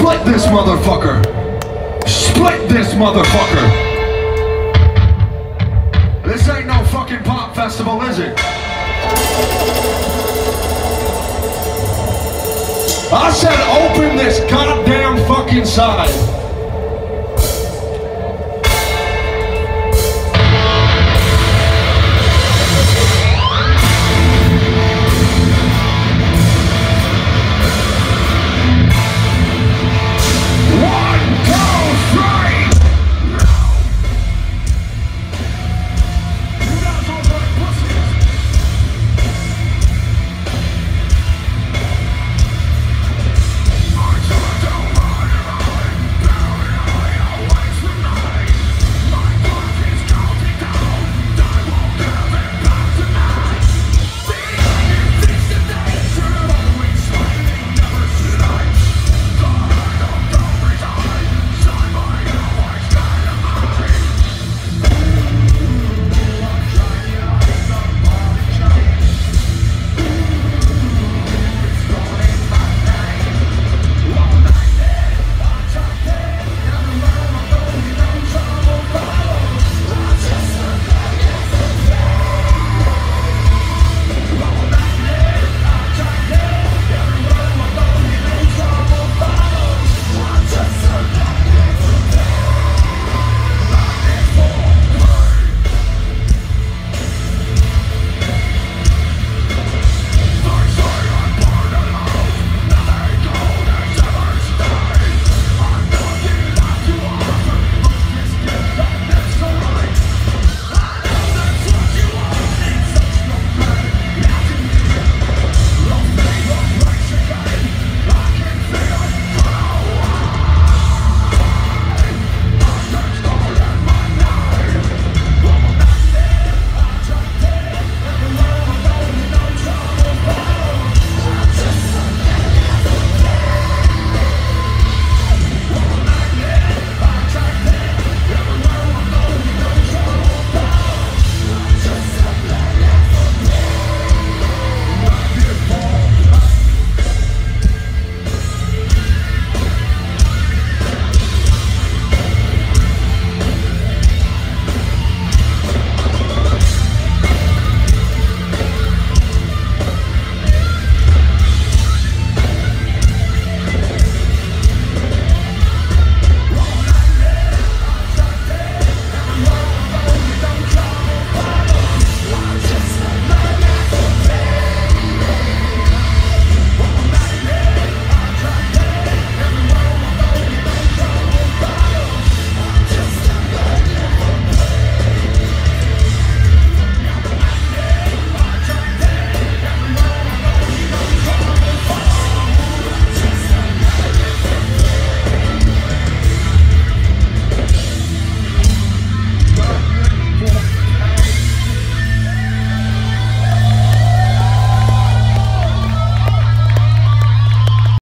Split this motherfucker. Split this motherfucker. This ain't no fucking pop festival, is it? I said open this goddamn